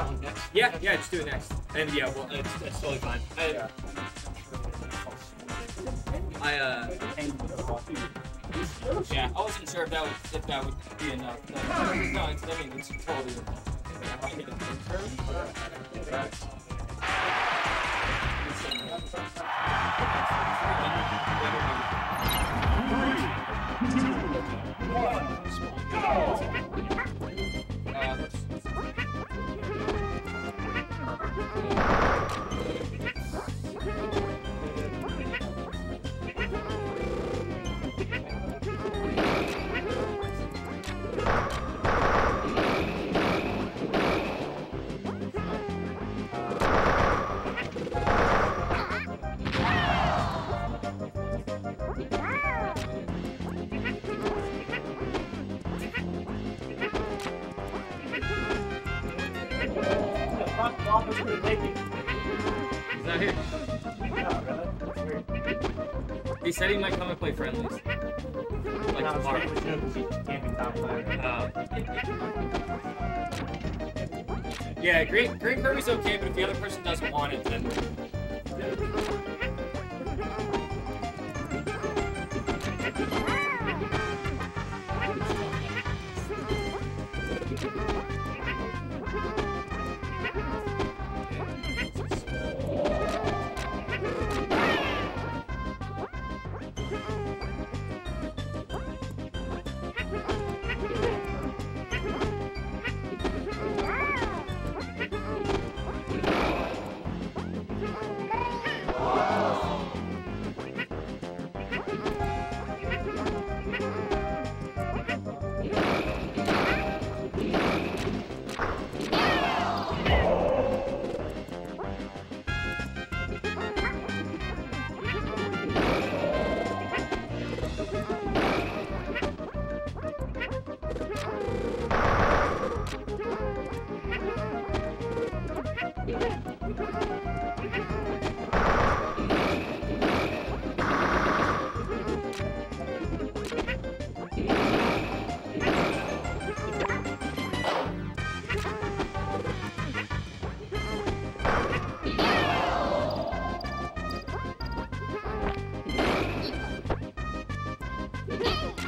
that one next. Yeah, yeah, just do it next. And yeah, well, it's, it's totally fine. I, Yeah. I uh, Yeah, I wasn't sure if that would if that would be enough. No, no it's, I mean it's totally. he's not here. He said he might come and play friendlies. Like tomorrow. Uh, yeah, Green Green Kirby's okay, but if the other person doesn't want it, then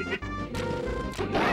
Thank you.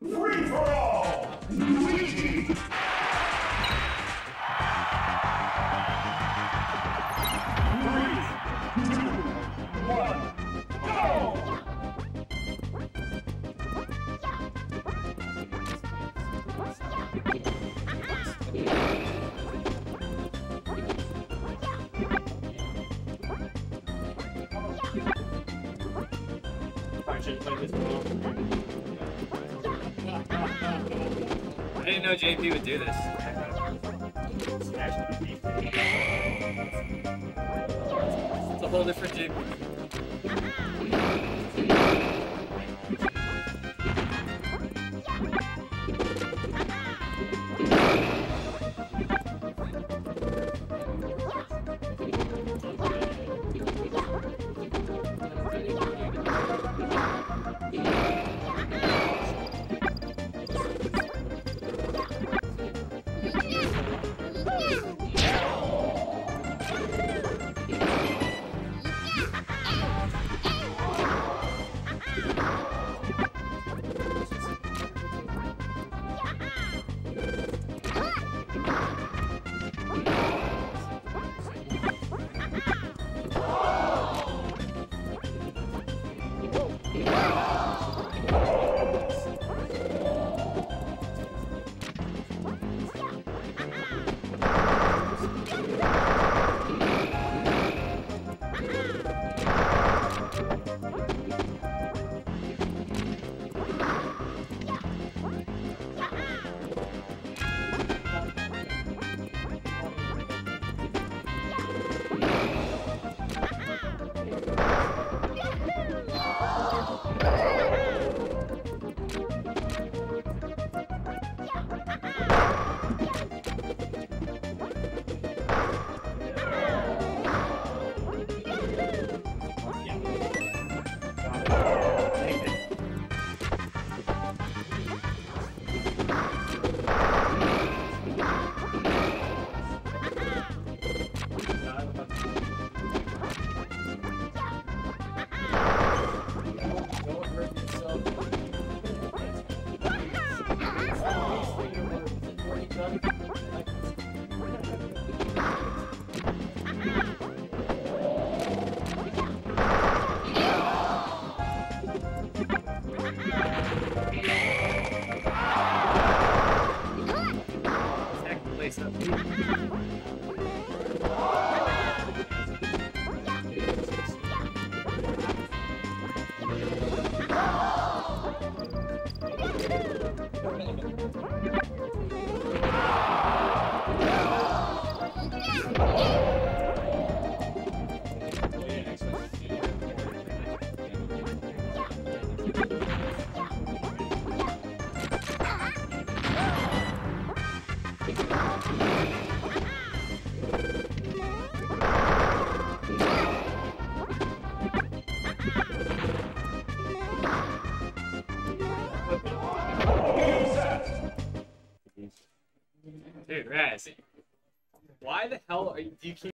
Free for all! Didn't know JP would do this. It's a whole different JP. Yeah. Why the hell are you, do you keep